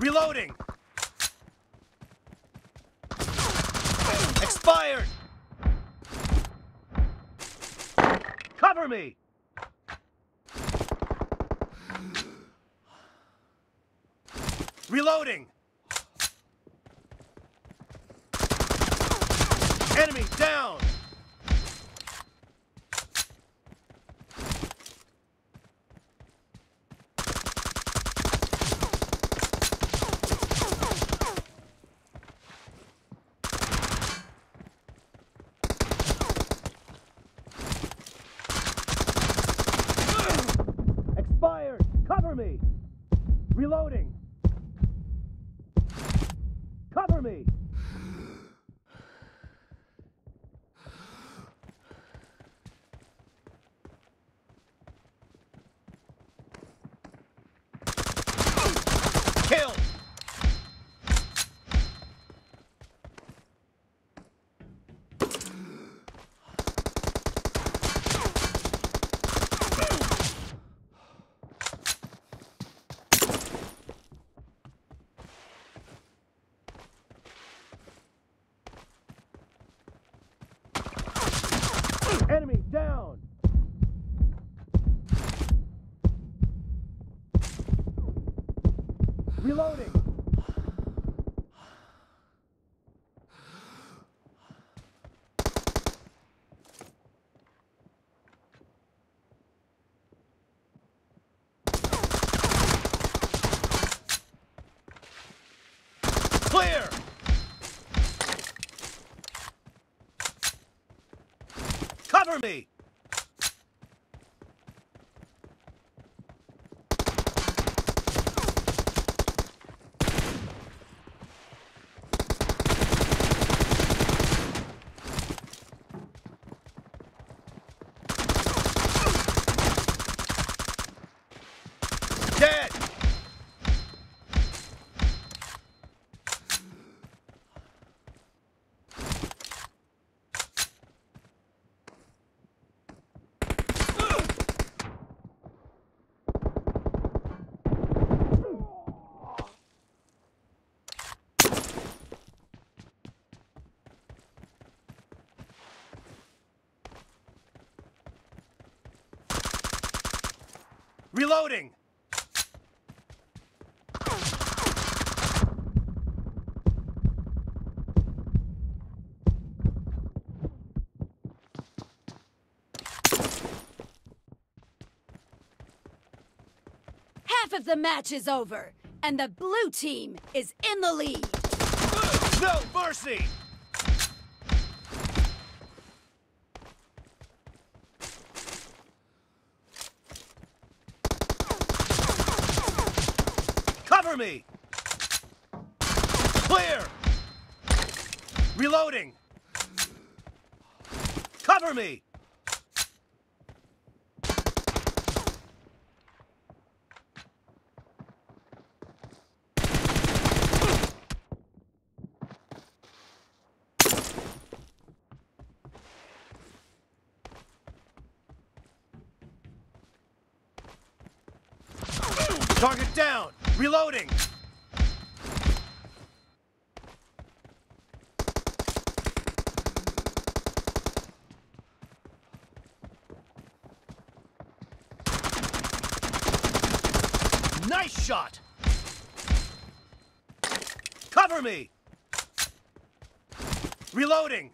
Reloading! Expired! Cover me! Reloading! Enemy down! Expired! Cover me! Reloading! Cover me! Kill! Enemy down! Reloading! Clear! Cover me! Reloading! Half of the match is over, and the blue team is in the lead. No mercy! Me! Clear! Reloading! Cover me! Target down! Reloading! Nice shot! Cover me! Reloading!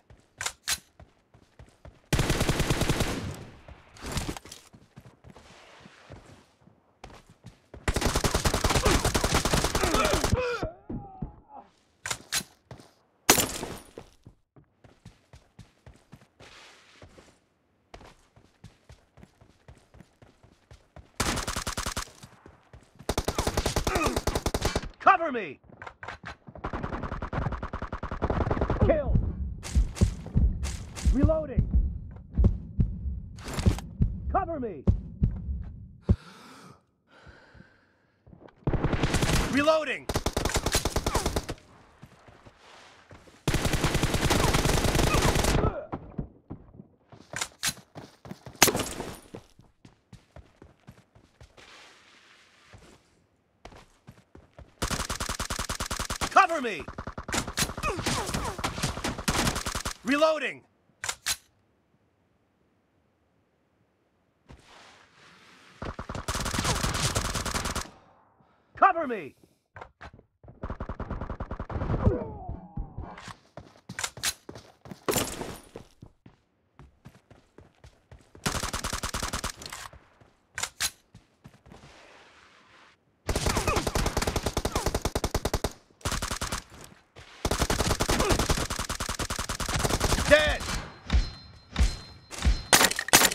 Cover me! Kill! Reloading! Cover me! Reloading! Me! Reloading! Cover me!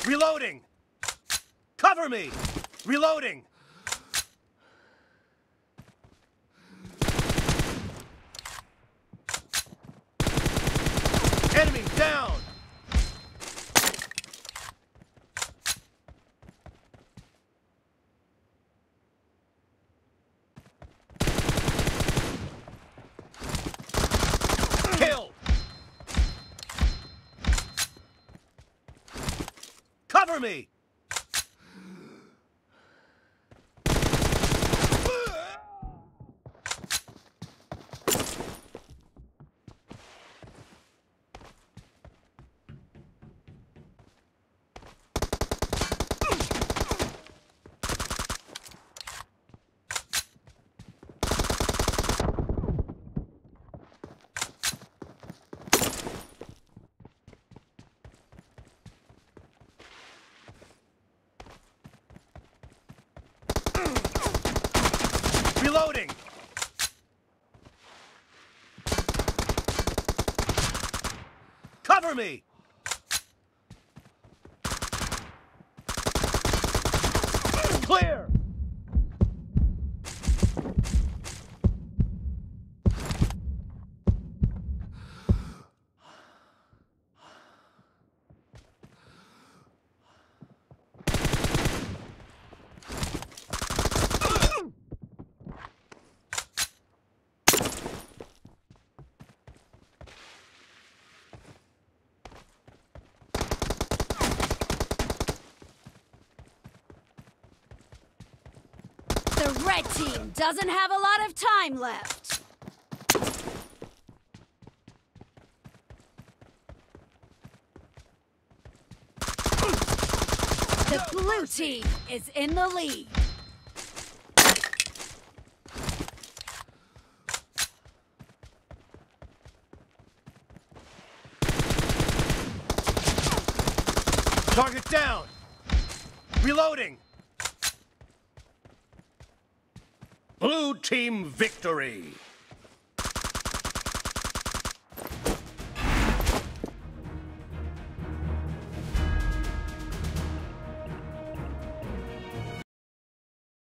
Reloading! Cover me! Reloading! Enemy down! Killed! Cover me! Reloading! Cover me! Clear! The red team doesn't have a lot of time left. The blue team is in the lead. Target down! Reloading! Blue team victory!